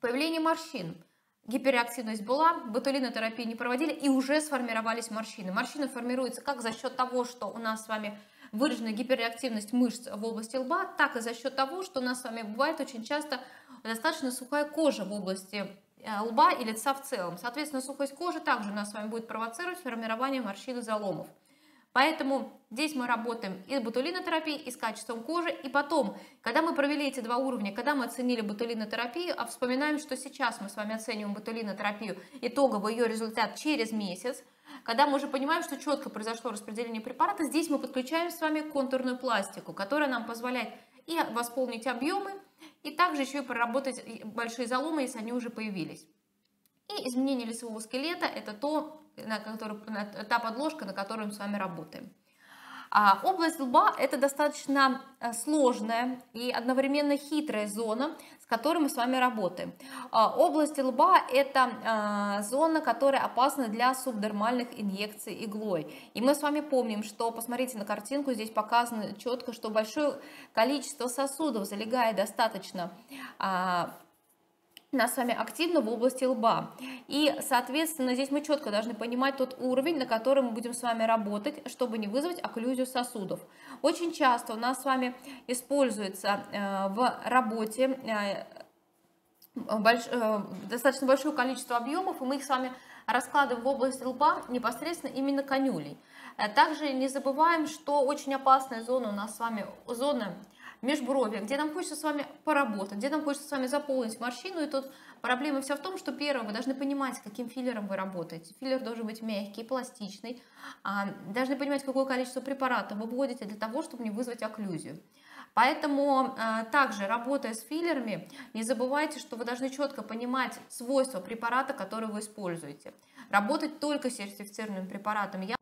Появление морщин. Гиперактивность была, ботулинотерапию не проводили и уже сформировались морщины. Морщины формируются как за счет того, что у нас с вами выраженная гиперреактивность мышц в области лба, так и за счет того, что у нас с вами бывает очень часто достаточно сухая кожа в области э, лба и лица в целом. Соответственно, сухость кожи также у нас с вами будет провоцировать формирование морщин и заломов. Поэтому здесь мы работаем и с ботулинотерапией, и с качеством кожи. И потом, когда мы провели эти два уровня, когда мы оценили ботулинотерапию, а вспоминаем, что сейчас мы с вами оцениваем ботулинотерапию, итоговый ее результат через месяц, когда мы уже понимаем, что четко произошло распределение препарата, здесь мы подключаем с вами контурную пластику, которая нам позволяет и восполнить объемы, и также еще и проработать большие заломы, если они уже появились. И изменение лицевого скелета – это то, на который, та подложка, на которой мы с вами работаем. А область лба – это достаточно э, сложная и одновременно хитрая зона, с которой мы с вами работаем. А область лба – это а, зона, которая опасна для субдермальных инъекций иглой. И мы с вами помним, что, посмотрите на картинку, здесь показано четко, что большое количество сосудов залегает достаточно а, нас с вами активно в области лба. И, соответственно, здесь мы четко должны понимать тот уровень, на котором мы будем с вами работать, чтобы не вызвать окклюзию сосудов. Очень часто у нас с вами используется э, в работе э, больш, э, достаточно большое количество объемов, и мы их с вами раскладываем в область лба непосредственно именно конюлей. Также не забываем, что очень опасная зона у нас с вами, зона межброви, где нам хочется с вами поработать, где нам хочется с вами заполнить морщину. И тут проблема вся в том, что первое, вы должны понимать, каким филлером вы работаете. Филлер должен быть мягкий, пластичный. А, должны понимать, какое количество препарата вы вводите для того, чтобы не вызвать окклюзию. Поэтому а, также, работая с филлерами, не забывайте, что вы должны четко понимать свойства препарата, который вы используете. Работать только с сертифицированным препаратом. Я